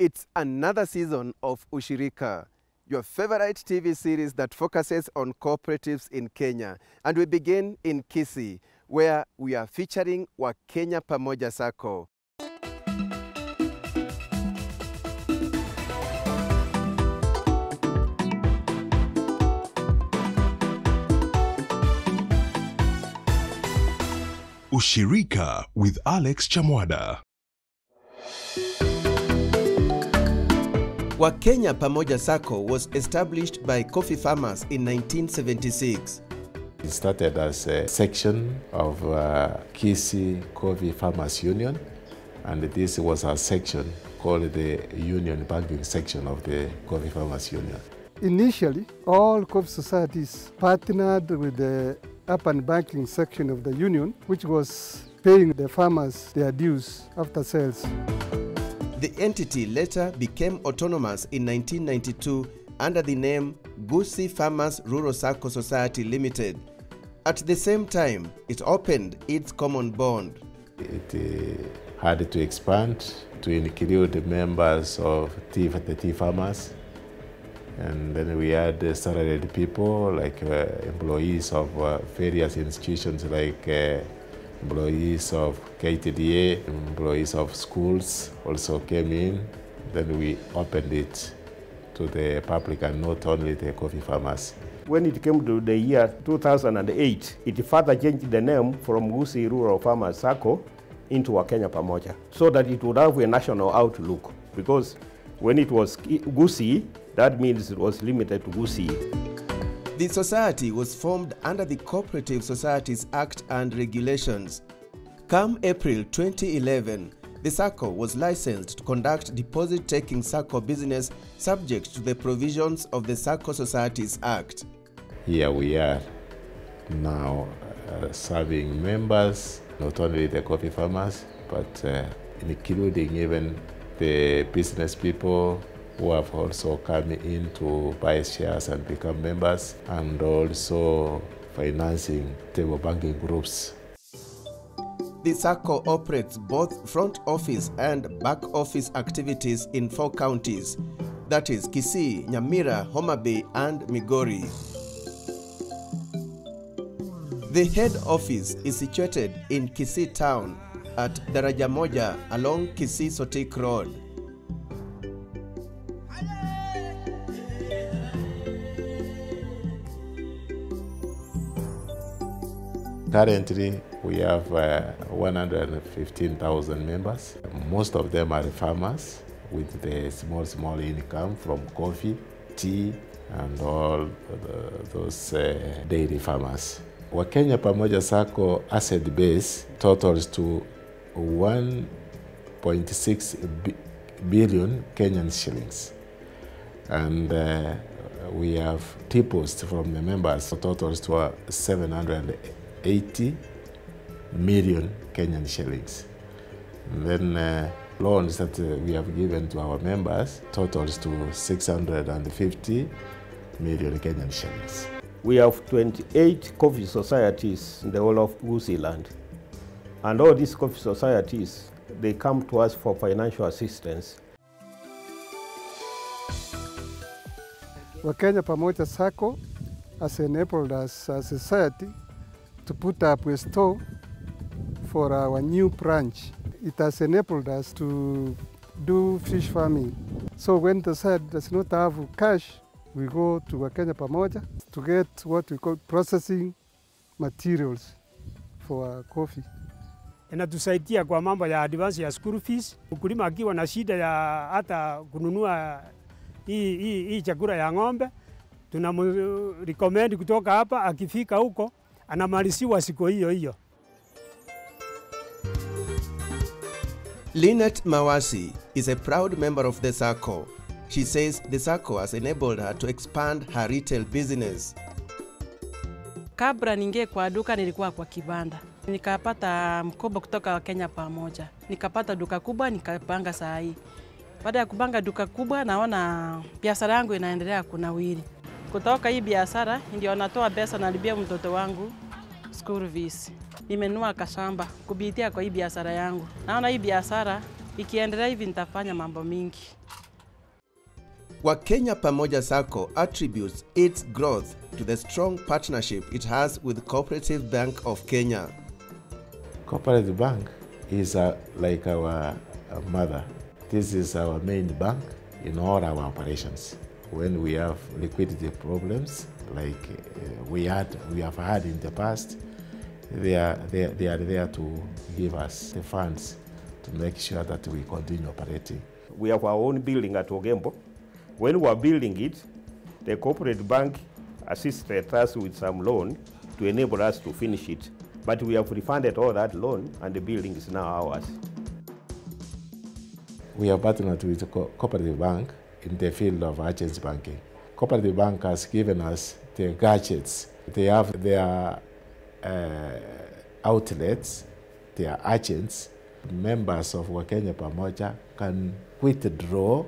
It's another season of Ushirika, your favorite TV series that focuses on cooperatives in Kenya. And we begin in Kisii, where we are featuring Wakenya Pamoja Sacco. Ushirika with Alex Chamwada. Wakenya Pamoja Sacco was established by coffee farmers in 1976. It started as a section of uh, Kisii Coffee Farmers Union, and this was a section called the Union Banking Section of the Coffee Farmers Union. Initially, all coffee societies partnered with the urban banking section of the union, which was paying the farmers their dues after sales. The entity later became autonomous in 1992 under the name Gusii Farmers Rural Sacco Society Limited. At the same time, it opened its common bond. It uh, had to expand to include the members of tea, the tea farmers. And then we had uh, salaried people like uh, employees of uh, various institutions like uh, employees of KTDA, employees of schools also came in. Then we opened it to the public and not only the coffee farmers. When it came to the year 2008, it further changed the name from Gusi Rural Farmers Sacco into a kenya Pamoja so that it would have a national outlook. Because when it was Gusi, that means it was limited to Gusii. The society was formed under the Cooperative Societies Act and regulations. Come April 2011, the SACCO was licensed to conduct deposit-taking SACCO business subject to the provisions of the SACCO Societies Act. Here we are now uh, serving members, not only the coffee farmers, but uh, including even the business people who have also come in to buy shares and become members, and also financing table banking groups. The SACCO operates both front office and back office activities in four counties, that is Kisii, Nyamira, Homa Bay, and Migori. The head office is situated in Kisii town at Daraja Moja along Kisii Sotik Road. Currently, we have uh, 115,000 members. Most of them are farmers with the small, small income from coffee, tea, and all the, those uh, dairy farmers. Wakenya Pamoja Sacco asset base totals to 1.6 billion Kenyan shillings. And uh, we have deposits from the members totals to uh, 700 80 million Kenyan shillings. And then uh, loans that uh, we have given to our members totals to 650 million Kenyan shillings. We have 28 coffee societies in the whole of Land. And all these coffee societies, they come to us for financial assistance. Wakenya Pamoja SACCO, has enabled us as a society to put up a store for our new branch. It has enabled us to do fish farming. So when the side does not have cash, we go to Wakenya Pamoja to get what we call processing materials for our coffee. inatusaidia kwa mambo ya advance ya school fees. Mkulima akiwa na shida ya hata kununua hii, hii, hii chakula ya ng'ombe, tunamrecommend kutoka hapa, akifika huko anamaliziwa siku hiyo hiyo. linet Mawasi is a proud member of the SACCO. She says the SACCO has enabled her to expand her retail business. Kabla ningie kwa duka nilikuwa kwa kibanda, nikapata mkopo kutoka wa Kenya Pamoja, nikapata duka kubwa, nikapanga saa hii. Baada ya kupanga duka kubwa, naona biashara yangu inaendelea kunawiri. Kutoka hii biashara ndio natoa pesa nalipia mtoto wangu school fees. Nimenua kashamba kupitia kwa hii biashara yangu. Naona hii biashara Ikiendelea hivi nitafanya mambo mingi. Wakenya Pamoja Sacco attributes its growth to the strong partnership it has with Cooperative Bank of Kenya. Cooperative Bank is a, like our uh, mother. This is our main bank in all our operations. When we have liquidity problems, like uh, we had, we have had in the past, they are, they, they are there to give us the funds to make sure that we continue operating. We have our own building at Ogembo. When we were building it, the corporate bank assisted us with some loan to enable us to finish it. But we have refunded all that loan and the building is now ours. We have partnered with the Co- Cooperative Bank in the field of agents banking. Cooperative Bank has given us the gadgets. They have their uh, outlets, their agents. Members of Wakenya Pamoja can withdraw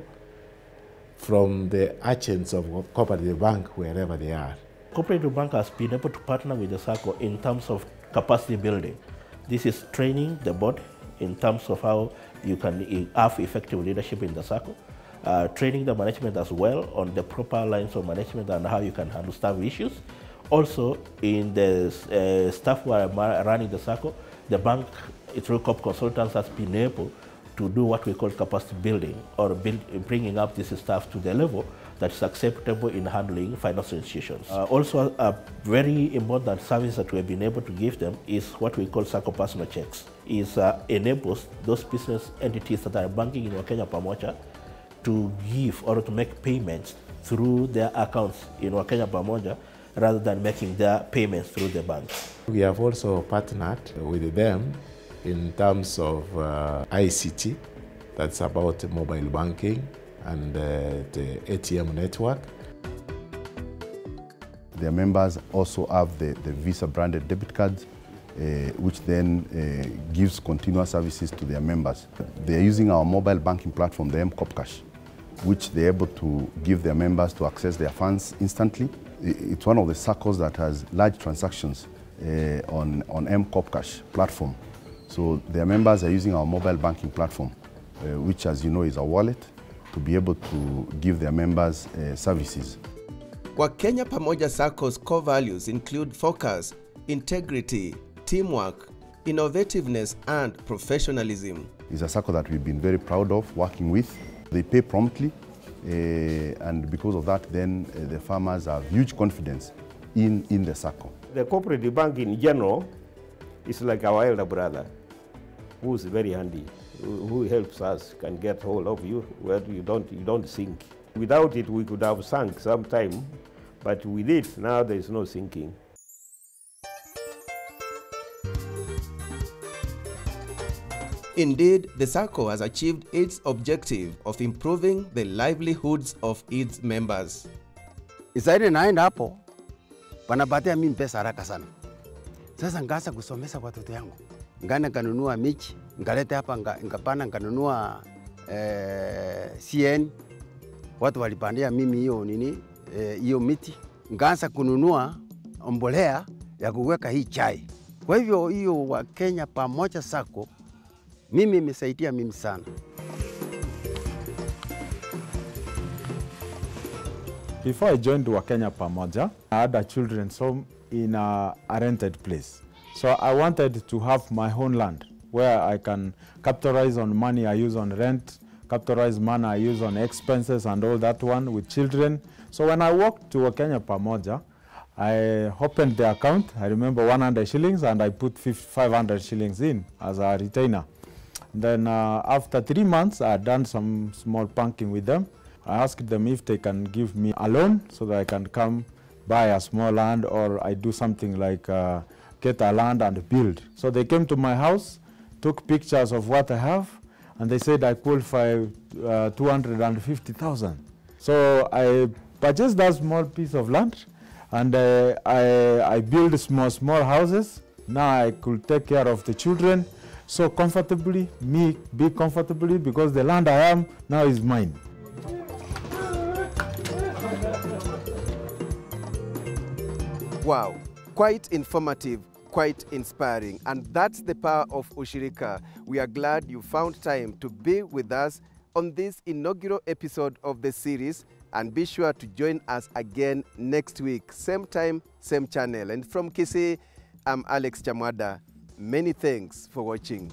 from the agents of Cooperative Bank wherever they are. Cooperative Bank has been able to partner with the SACCO in terms of capacity building. This is training the board in terms of how you can have effective leadership in the SACCO, uh, training the management as well on the proper lines of management and how you can handle staff issues. Also, in the uh, staff who are running the SACCO, the bank, through Co-op consultants, has been able to do what we call capacity building or build, bringing up this staff to the level that is acceptable in handling financial institutions. Uh, also, a very important service that we've been able to give them is what we call SACCO personal checks. It uh, enables those business entities that are banking in Wakenya Pamoja to give or to make payments through their accounts in Wakenya Pamoja rather than making their payments through the banks. We have also partnered with them in terms of uh, ICT, that's about mobile banking and uh, the ATM network. Their members also have the, the Visa branded debit cards, uh, which then uh, gives continuous services to their members. They are using our mobile banking platform, the MCo-op Cash, which they're able to give their members to access their funds instantly. It's one of the SACCOs that has large transactions uh, on, on MCo-op Cash platform. So their members are using our mobile banking platform, uh, which as you know is a wallet, to be able to give their members uh, services. Wakenya Pamoja Sacco's core values include focus, integrity, teamwork, innovativeness, and professionalism. It's a SACCO that we've been very proud of working with. They pay promptly, uh, and because of that, then uh, the farmers have huge confidence in, in the SACCO. The cooperative bank in general is like our elder brother who's very handy, who who helps us, can get hold of you where you don't, you don't sink. Without it, we could have sunk sometime, but with it, now there is no sinking. Indeed, the circle has achieved its objective of improving the livelihoods of its members. Zaidi naenda hapo wanapatia mimi pesa haraka sana. Sasa ngaanza kusomesha watoto yangu, ngana kanunua michi ngalete hapa nga, ngapana nganunua eh, CN watu walipandia mimi hiyo nini eh, hiyo miti, ngaanza kununua mbolea ya kuweka hii chai. Kwa hivyo hiyo Wakenya Pamoja Sacco mimi imesaidia mimi sana. Before I joined Wakenya Pamoja, I had a children's home in a, a rented place. So I wanted to have my own land where I can capitalize on money I use on rent, capitalize money I use on expenses and all that one with children. So when I walked to Wakenya Pamoja, I opened the account. I remember 100 shillings and I put 50 500 shillings in as a retainer. Then uh, after three months, I done some small banking with them. I asked them if they can give me a loan so that I can come buy a small land or I do something like uh, get a land and build. So they came to my house, took pictures of what I have, and they said I qualify uh, 250,000. So I purchased that small piece of land and uh, I, I built small, small houses. Now I could take care of the children so comfortably, me be comfortably because the land I am now is mine. Wow, quite informative quite inspiring. And that's the power of Ushirika. We are glad you found time to be with us on this inaugural episode of the series. And be sure to join us again next week, same time, same channel. And from Kisii, I'm Alex Chamwada. Many thanks for watching.